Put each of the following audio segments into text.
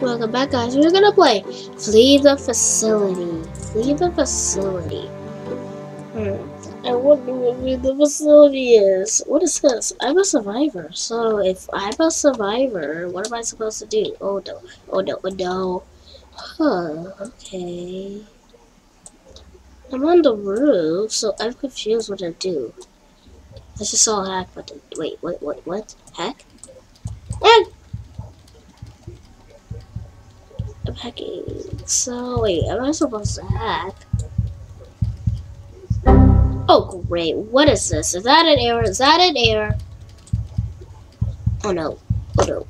Welcome back guys, we're gonna play Flee the Facility. Flee the Facility. Hmm. I wonder what the facility is. What is this? I'm a survivor. So if I'm a survivor, what am I supposed to do? Oh no. Oh no. Oh no. Huh. Okay. I'm on the roof, so I'm confused what to do. I just saw a hack button. Wait, wait, wait, what? Hack? Hack! I'm hacking. So, wait, am I supposed to hack? Oh, great. What is this? Is that an error? Is that an error? Oh, no. Oh, no.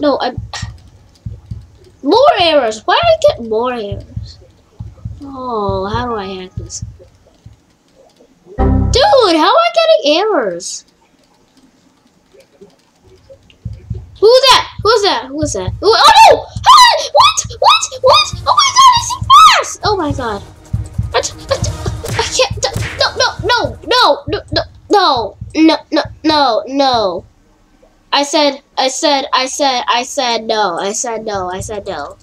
No, I'm... More errors! Why do I get more errors? Oh, how do I hack this? Dude, how am I getting errors? That? Who's that? That? Who oh no! Ah, what? What? What? Oh my god, is he fast? Oh my god. I, can't. No, no, no, no, no, no, no, no, no, no. I said, I said, I said, I said no. I said no. I said no.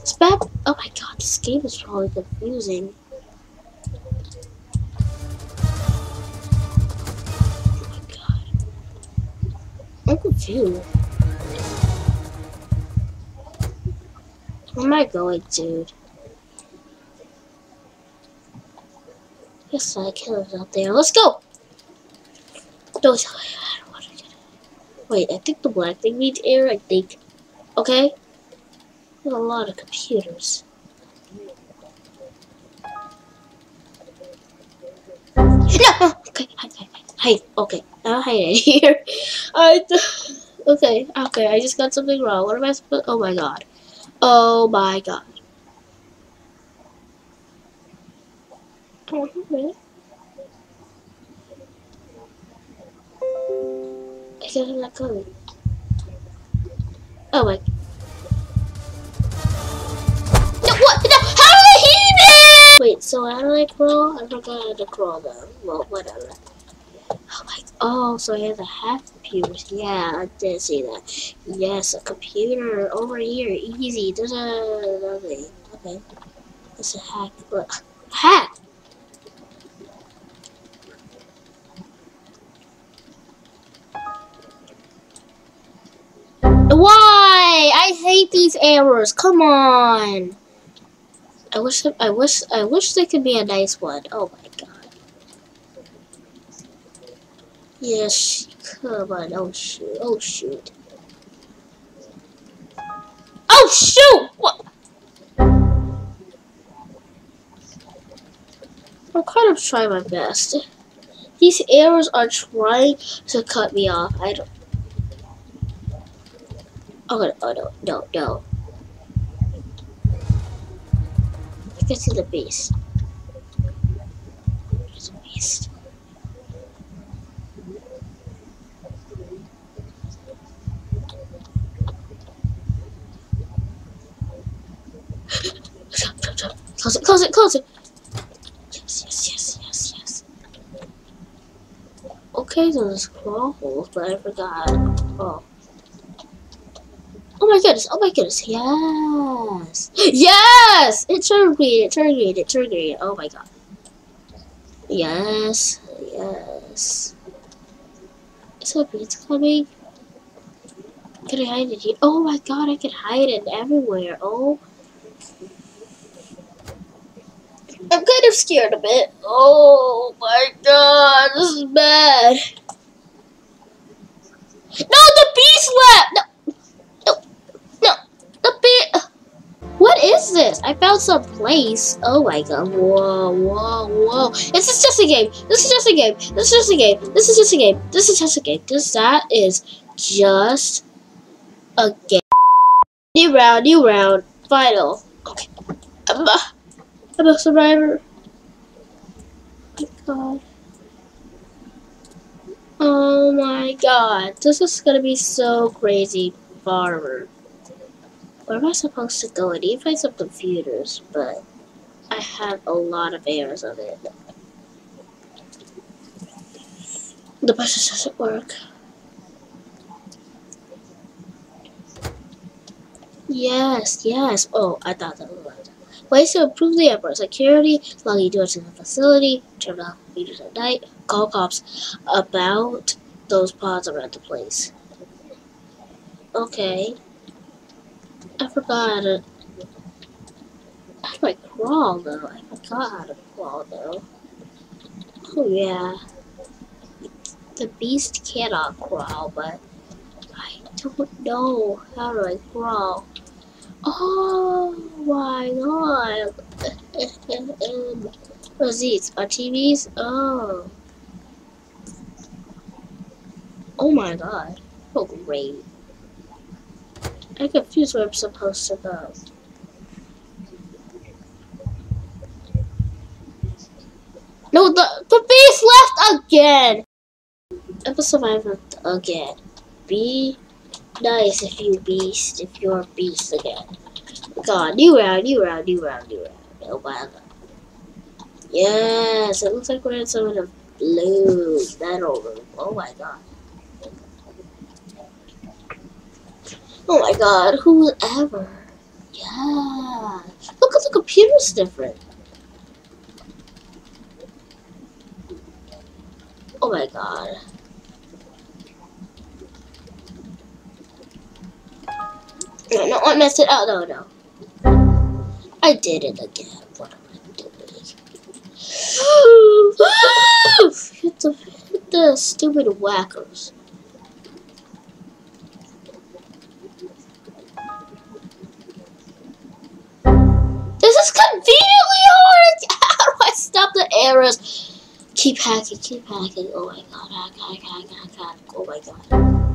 It's bad. Oh my god, this game is probably confusing. I'm. Where am I going, dude? Yes, I killers out there. Let's go! Me. I don't want to get it. Wait, I think the black thing needs air, I think. Okay? There's a lot of computers. No! Okay, hide, hide, hide. Okay, I'll hide it here. I. Okay, okay, I just got something wrong. What am I supposed Oh my god. Oh my god. I said I'm not coming. Oh my. No, what? No, how did it? Wait, so how do I crawl? I forgot how to crawl though. Well, whatever. Oh my. Oh, so he has a hack computer. Yeah, I did see that. Yes, a computer over here. Easy. There's a nothing. Okay. It's a hack. Look. Hack! Why? I hate these errors. Come on. I wish I wish I wish there could be a nice one. Oh Yes, come on. Oh shoot. Oh shoot. Oh shoot! What? I'm kind of trying my best. These arrows are trying to cut me off. I don't Oh, oh no, no, no. I can see the beast. There's a beast. Close it, close it, close it! Yes, yes, yes, yes, yes. Okay, so there's claw holes, but I forgot. Oh. Oh my goodness, oh my goodness, yes! Yes! It turned green, it turned green, it turned green, oh my god. Yes, yes. A beats coming? Can I hide it here? Oh my god, I can hide it everywhere, oh. I'm kind of scared a bit. Oh my god, this is bad. No, the beast left! No. No, no, the bee. What is this? I found some place. Oh my god. Whoa, whoa, whoa. This is just a game. This is just a game. This is just a game. This is just a game. This is just a game. This that is just a game. New round, new round. Final. Okay. I'm a, I'm a survivor. Oh my god. Oh my god. This is gonna be so crazy. Farmer. Where am I supposed to go? I need to find some computers, but I have a lot of errors of it. The bus doesn't work. Yes, yes. Oh, I thought that was. Ways to improve the airport security, locking doors in the facility, turn off meters at night, call cops about those pods around the place. Okay. I forgot how to. How do I crawl though? I forgot how to crawl though. Oh yeah. The beast cannot crawl, but I don't know how do I crawl. Oh what are these? Are TVs? Oh. Oh my god. Oh great. I'm confused where I'm supposed to go. No, the the beast left again. I'm a survivor again. Be nice if you beast, if you're beast again. God, new round, new round, new round, new round. Oh my god. Yes, it looks like we're in some of the blue metal room. Oh my god. Oh my god, whoever. Yeah. Look at the computer's different. Oh my god. No, no, I messed it up. No, no. I did it again. What am I doing? hit, the, hit the stupid whackers. This is conveniently hard. How do I stop the errors? Keep hacking, keep hacking. Oh my god, hack, hack, hack, hack, hack. Oh my god.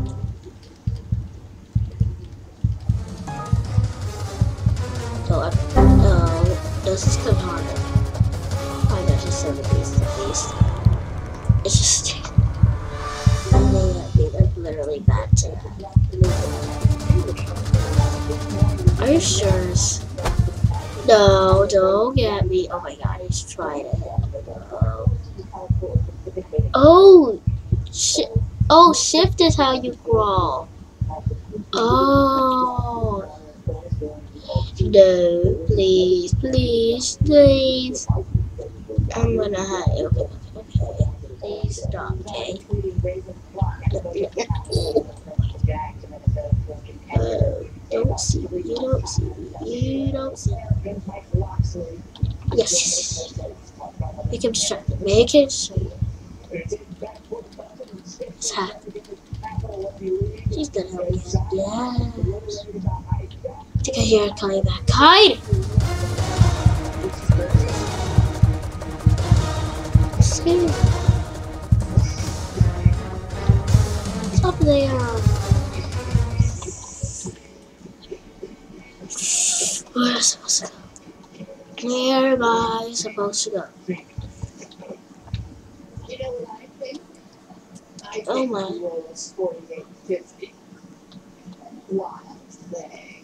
Oh, this is kind of harder. I got seven beast at least. It's just. They like literally bad to Are you sure? No, don't get me. Oh my god, he's trying to hit. Oh. Oh, oh, shift is how you crawl. Oh. No, please, please, please. I'm gonna hide. okay, okay, okay. Please stop, okay? Uh, don't see me, you don't see me, you don't see me. Yes. Make him distracted. Make him distracted. It's. She's gonna help me. Yes. Think I hear her coming back. Hide! Scared. Stop there. Where am I supposed to go? Where am I supposed to go? Oh my. the roll is 4850. Wild thing.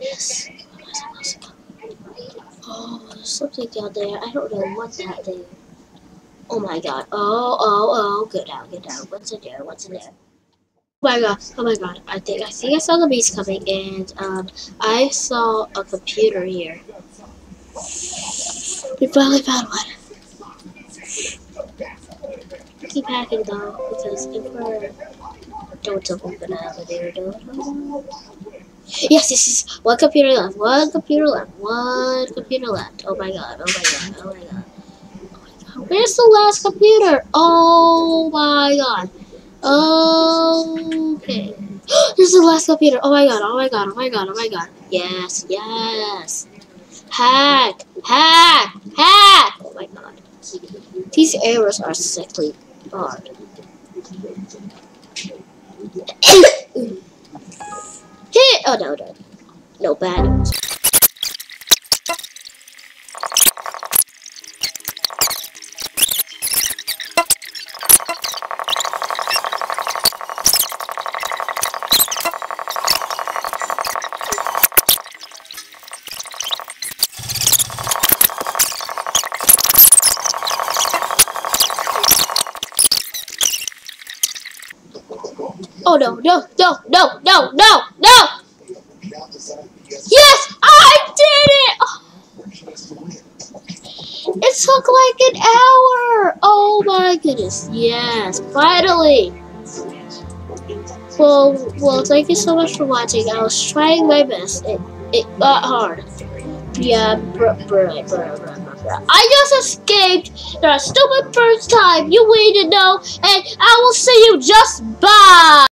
Yes. Go? Oh, there's something down there. I don't know what that thing. Oh my god. Oh, oh, oh. Go down, get down. What's in there? What's in there? Oh my god. Oh my god. I think I think I saw the beast coming and um I saw a computer here. We finally found one. Keep hacking though, because if we're don't tell me gonna there don't Yes, yes, yes. One computer left. One computer left. One computer left. Oh my god. Oh my god. Oh my god. Oh my god. Where's the last computer? Oh my god. Okay. There's the last computer. Oh my god. Oh my god. Oh my god. Oh my god. Yes. Yes. Hack. Hack. Hack. Oh my god. These errors are sickly Hit! Oh no, no. No bad Oh no, no, no, no, no, no, no! Yes! I did it! Oh, it took like an hour! Oh my goodness, yes, finally! Well, well, thank you so much for watching. I was trying my best. It, it got hard. Yeah, bruh, bruh, bruh, bruh. I just escaped the stupid first time. You waited, know, and I will see you just bye.